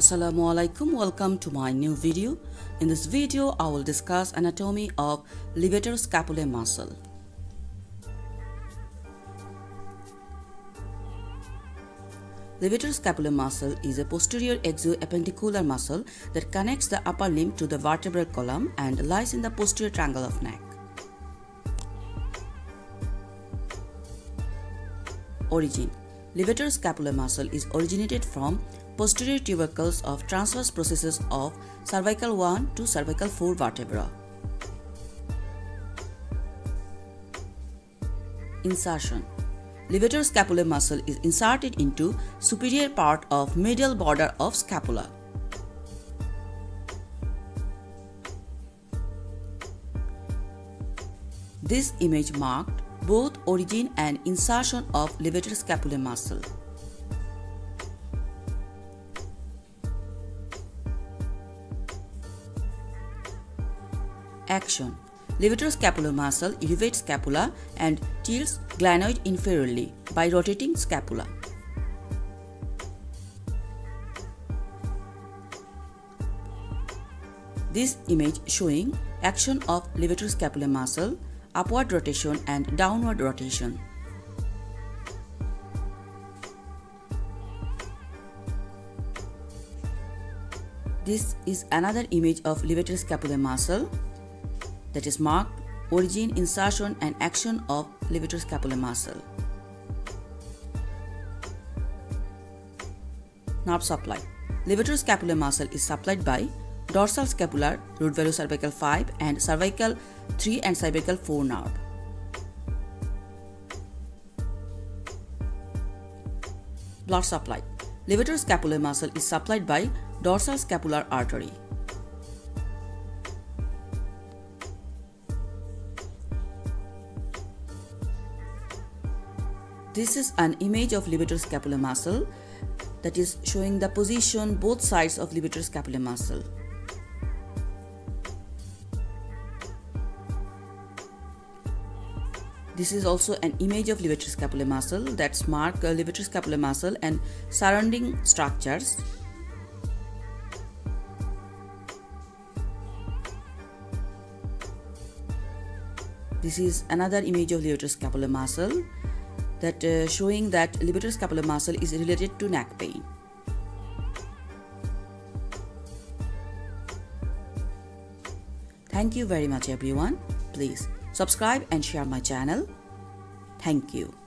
Assalamu alaikum welcome to my new video. In this video I will discuss anatomy of levator scapulae muscle. Levator scapulae muscle is a posterior axioappendicular muscle that connects the upper limb to the vertebral column and lies in the posterior triangle of neck. Origin. Levator scapulae muscle is originated from posterior tubercles of transverse processes of cervical 1 to cervical 4 vertebra. Insertion Levator scapulae muscle is inserted into superior part of medial border of scapula. This image marked both origin and insertion of levator scapulae muscle. Action Levator scapular muscle elevates scapula and tilts glenoid inferiorly by rotating scapula. This image showing action of levator scapular muscle upward rotation and downward rotation. This is another image of levator scapular muscle that is marked origin, insertion and action of levator scapular muscle. Nerve supply. Levator scapular muscle is supplied by dorsal scapular, root value cervical 5 and cervical 3 and cervical 4 nerve. Blood supply. Levator scapular muscle is supplied by dorsal scapular artery. This is an image of levator scapular muscle that is showing the position both sides of levator scapular muscle. This is also an image of levator scapular muscle that's mark uh, levator scapular muscle and surrounding structures. This is another image of levator scapular muscle that uh, showing that levator scapular muscle is related to neck pain. Thank you very much everyone. Please subscribe and share my channel. Thank you.